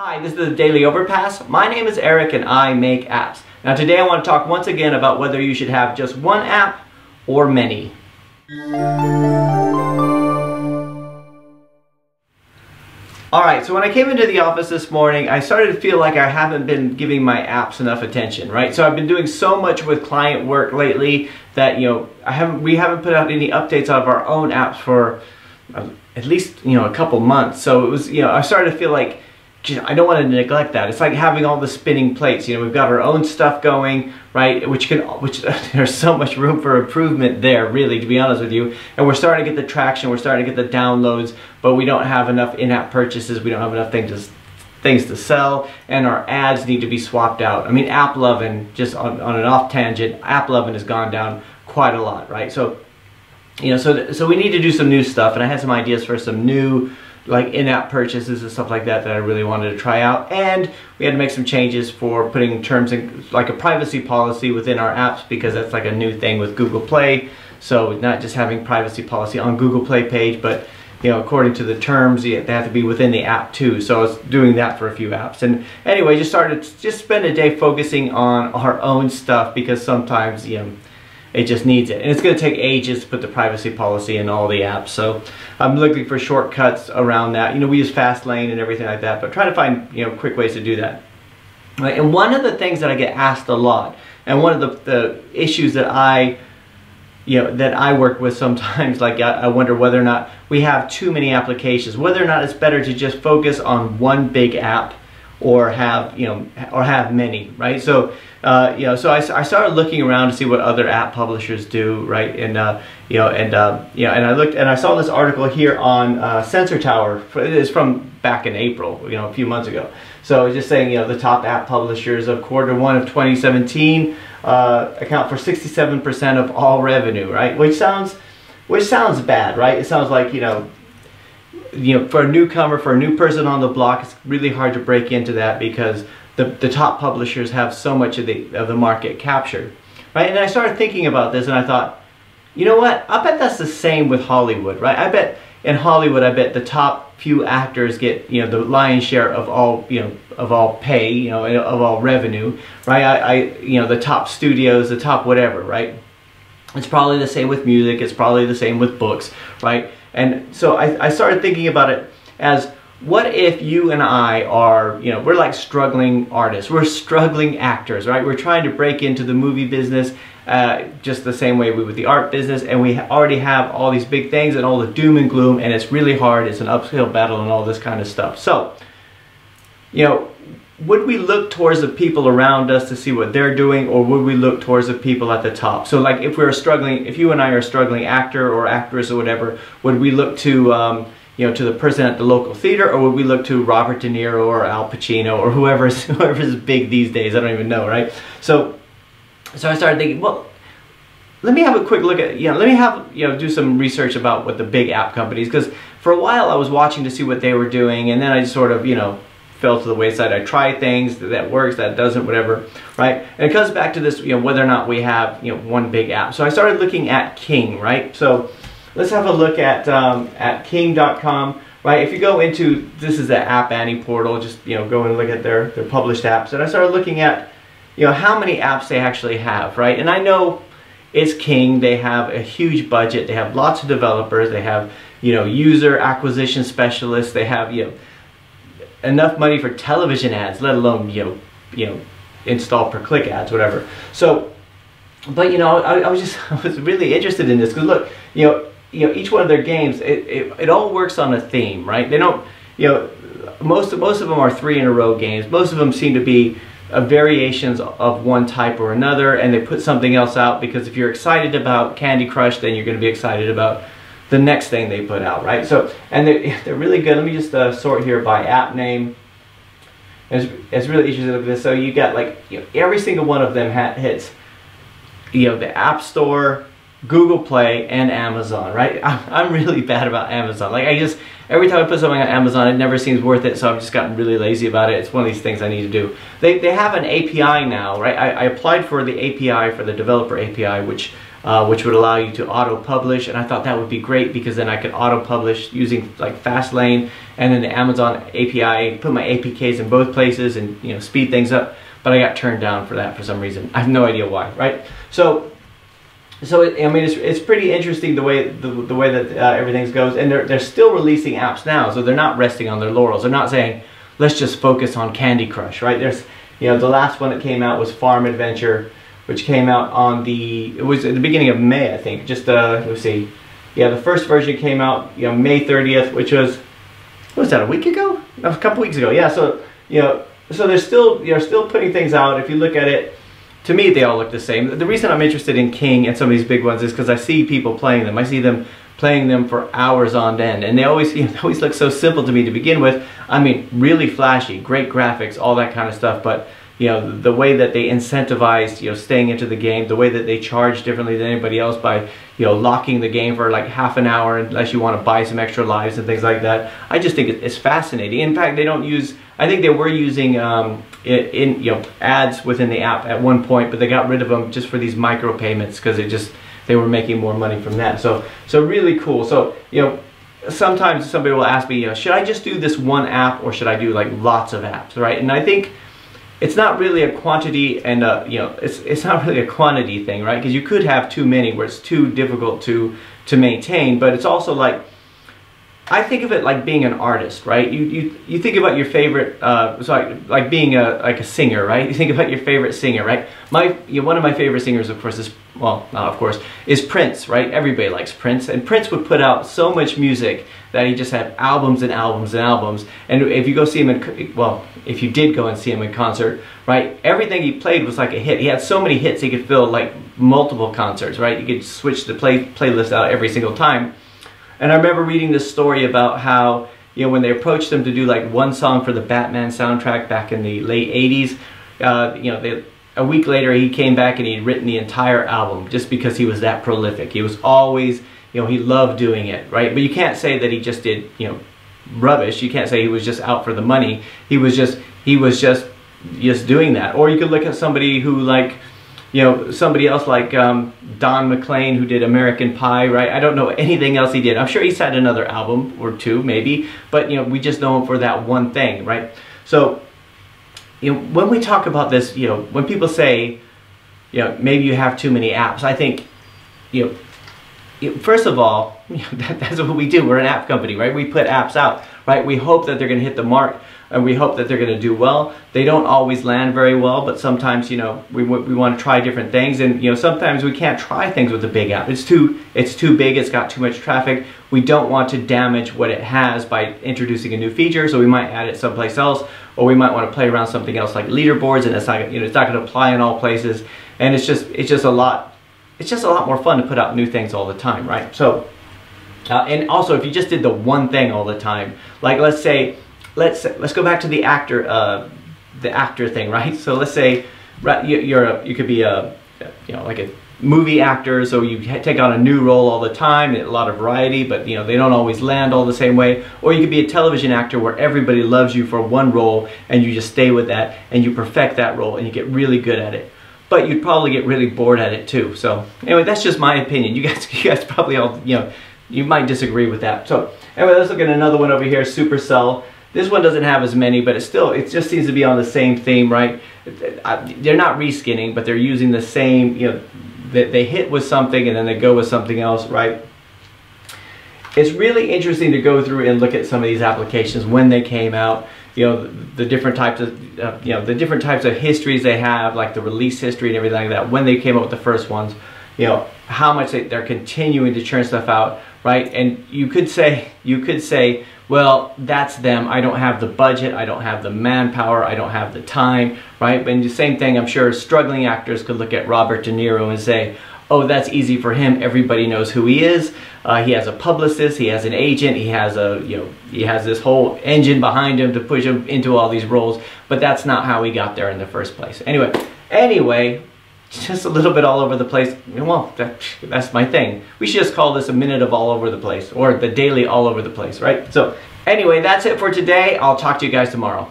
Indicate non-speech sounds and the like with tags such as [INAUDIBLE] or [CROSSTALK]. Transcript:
Hi, this is the Daily Overpass. My name is Eric and I make apps. Now today I want to talk once again about whether you should have just one app or many. Alright, so when I came into the office this morning, I started to feel like I haven't been giving my apps enough attention, right? So I've been doing so much with client work lately that, you know, I haven't, we haven't put out any updates of our own apps for uh, at least, you know, a couple months. So it was, you know, I started to feel like I don't want to neglect that. It's like having all the spinning plates. You know, we've got our own stuff going, right? Which can, which [LAUGHS] there's so much room for improvement there, really, to be honest with you. And we're starting to get the traction. We're starting to get the downloads, but we don't have enough in-app purchases. We don't have enough things to things to sell, and our ads need to be swapped out. I mean, app AppLovin, just on, on an off tangent, app AppLovin has gone down quite a lot, right? So, you know, so so we need to do some new stuff, and I had some ideas for some new like in-app purchases and stuff like that that I really wanted to try out. And we had to make some changes for putting terms in, like a privacy policy within our apps because that's like a new thing with Google Play. So not just having privacy policy on Google Play page, but you know, according to the terms, they have to be within the app too. So I was doing that for a few apps. And anyway, just started just spend a day focusing on our own stuff because sometimes, you know, it just needs it. And it's going to take ages to put the privacy policy in all the apps. So I'm looking for shortcuts around that. You know, we use Fastlane and everything like that, but try to find, you know, quick ways to do that. Right? And one of the things that I get asked a lot, and one of the, the issues that I, you know, that I work with sometimes, [LAUGHS] like I, I wonder whether or not we have too many applications, whether or not it's better to just focus on one big app or have you know or have many right? So uh, you know so I, I started looking around to see what other app publishers do right? And uh, you know and uh, you know and I looked and I saw this article here on uh, Sensor Tower. It is from back in April you know a few months ago. So it's just saying you know the top app publishers of quarter one of 2017 uh, account for 67% of all revenue right? Which sounds which sounds bad right? It sounds like you know you know, for a newcomer, for a new person on the block, it's really hard to break into that because the, the top publishers have so much of the, of the market captured, right? And I started thinking about this and I thought, you know what? I bet that's the same with Hollywood, right? I bet in Hollywood, I bet the top few actors get, you know, the lion's share of all, you know, of all pay, you know, of all revenue, right? I, I you know, the top studios, the top whatever, right? It's probably the same with music. It's probably the same with books, right? And so I, I started thinking about it as what if you and I are, you know, we're like struggling artists, we're struggling actors, right? We're trying to break into the movie business uh, just the same way we with the art business, and we already have all these big things and all the doom and gloom, and it's really hard, it's an uphill battle and all this kind of stuff. So, you know, would we look towards the people around us to see what they're doing or would we look towards the people at the top? So like if we're struggling if you and i are struggling actor or actress or whatever would we look to um, you know to the person at the local theater or would we look to robert de niro or al pacino or whoever's [LAUGHS] whoever's big these days? I don't even know right? So so i started thinking well let me have a quick look at you know let me have you know do some research about what the big app companies because for a while i was watching to see what they were doing and then i just sort of you know fell to the wayside. I try things that works, that doesn't, whatever, right? And it comes back to this, you know, whether or not we have, you know, one big app. So I started looking at King, right? So let's have a look at um, at King.com, right? If you go into this is the App Annie portal, just you know, go and look at their their published apps. And I started looking at, you know, how many apps they actually have, right? And I know it's King. They have a huge budget. They have lots of developers. They have, you know, user acquisition specialists. They have, you know enough money for television ads, let alone, you know, you know, install per click ads, whatever. So, but you know, I, I was just, [LAUGHS] I was really interested in this because look, you know, you know, each one of their games, it, it, it all works on a theme, right? They don't, you know, most of, most of them are three in a row games. Most of them seem to be uh, variations of one type or another and they put something else out because if you're excited about Candy Crush, then you're going to be excited about the next thing they put out, right? So, and they're, [LAUGHS] they're really good. Let me just uh, sort here by app name. It's, it's really interesting to look at this. So you got like, you know, every single one of them hits, you know, the App Store, Google Play, and Amazon, right? [LAUGHS] I'm really bad about Amazon. Like I just, every time I put something on Amazon, it never seems worth it, so I've just gotten really lazy about it. It's one of these things I need to do. They, they have an API now, right? I, I applied for the API, for the developer API, which uh, which would allow you to auto-publish, and I thought that would be great because then I could auto-publish using like Fastlane and then the Amazon API, put my APKs in both places and you know speed things up. But I got turned down for that for some reason. I have no idea why, right? So, so it, I mean, it's, it's pretty interesting the way the, the way that uh, everything goes, and they're they're still releasing apps now, so they're not resting on their laurels. They're not saying let's just focus on Candy Crush, right? There's you know the last one that came out was Farm Adventure which came out on the, it was at the beginning of May, I think. Just, uh, let's see. Yeah, the first version came out, you know, May 30th, which was, was that, a week ago? A couple weeks ago. Yeah, so, you know, so they're still, you know, still putting things out. If you look at it, to me, they all look the same. The reason I'm interested in King and some of these big ones is because I see people playing them. I see them playing them for hours on end, and they always, [LAUGHS] you know, they always look so simple to me to begin with. I mean, really flashy, great graphics, all that kind of stuff, but you know, the way that they incentivized, you know, staying into the game, the way that they charge differently than anybody else by, you know, locking the game for like half an hour unless you want to buy some extra lives and things like that. I just think it's fascinating. In fact, they don't use, I think they were using, um, in, you know, ads within the app at one point, but they got rid of them just for these micro payments because it just, they were making more money from that. So, so really cool. So, you know, sometimes somebody will ask me, you know, should I just do this one app or should I do like lots of apps, right? And I think, it's not really a quantity and a, you know it's it's not really a quantity thing right? Because you could have too many where it's too difficult to to maintain but it's also like I think of it like being an artist, right? You you, you think about your favorite, uh, sorry, like being a like a singer, right? You think about your favorite singer, right? My you know, one of my favorite singers, of course, is well, of course, is Prince, right? Everybody likes Prince, and Prince would put out so much music that he just had albums and albums and albums. And if you go see him in, well, if you did go and see him in concert, right? Everything he played was like a hit. He had so many hits he could fill like multiple concerts, right? You could switch the play playlist out every single time. And I remember reading this story about how, you know, when they approached him to do like one song for the Batman soundtrack back in the late 80s, uh, you know, they, a week later he came back and he'd written the entire album just because he was that prolific. He was always, you know, he loved doing it, right? But you can't say that he just did, you know, rubbish. You can't say he was just out for the money. He was just, he was just, just doing that. Or you could look at somebody who like, you know, somebody else like um, Don McLean who did American Pie, right? I don't know anything else he did. I'm sure he's had another album or two maybe, but you know, we just know him for that one thing, right? So, you know, when we talk about this, you know, when people say, you know, maybe you have too many apps, I think, you know, first of all, [LAUGHS] you know, that, that's what we do. We're an app company, right? We put apps out, right? We hope that they're going to hit the mark and we hope that they're going to do well. They don't always land very well, but sometimes, you know, we, we want to try different things. And, you know, sometimes we can't try things with a big app. It's too, it's too big, it's got too much traffic. We don't want to damage what it has by introducing a new feature, so we might add it someplace else, or we might want to play around something else like leaderboards, and it's not, you know, it's not going to apply in all places. And it's just, it's just a lot, it's just a lot more fun to put out new things all the time, right? So, uh, and also if you just did the one thing all the time, like let's say let's let's go back to the actor uh, the actor thing, [LAUGHS] right? So let's say you're a, you could be a you know like a movie actor, so you take on a new role all the time, a lot of variety, but you know they don't always land all the same way. Or you could be a television actor where everybody loves you for one role and you just stay with that and you perfect that role and you get really good at it. But you'd probably get really bored at it too. So anyway, that's just my opinion. You guys, [LAUGHS] you guys probably all you know you might disagree with that. So anyway, let's look at another one over here, Supercell. This one doesn't have as many, but it still, it just seems to be on the same theme, right? They're not reskinning, but they're using the same, you know, they, hit with something and then they go with something else, right? It's really interesting to go through and look at some of these applications when they came out, you know, the, the different types of, uh, you know, the different types of histories they have, like the release history and everything like that, when they came up with the first ones, you know, how much they, they're continuing to churn stuff out, right? And you could say, you could say, well, that's them. I don't have the budget, I don't have the manpower, I don't have the time, right? And the same thing, I'm sure struggling actors could look at Robert De Niro and say, oh, that's easy for him. Everybody knows who he is. Uh, he has a publicist, he has an agent, he has a, you know, he has this whole engine behind him to push him into all these roles, but that's not how he got there in the first place. Anyway, anyway, just a little bit all over the place. Well, that, that's my thing. We should just call this a minute of all over the place or the daily all over the place, right? So anyway, that's it for today. I'll talk to you guys tomorrow.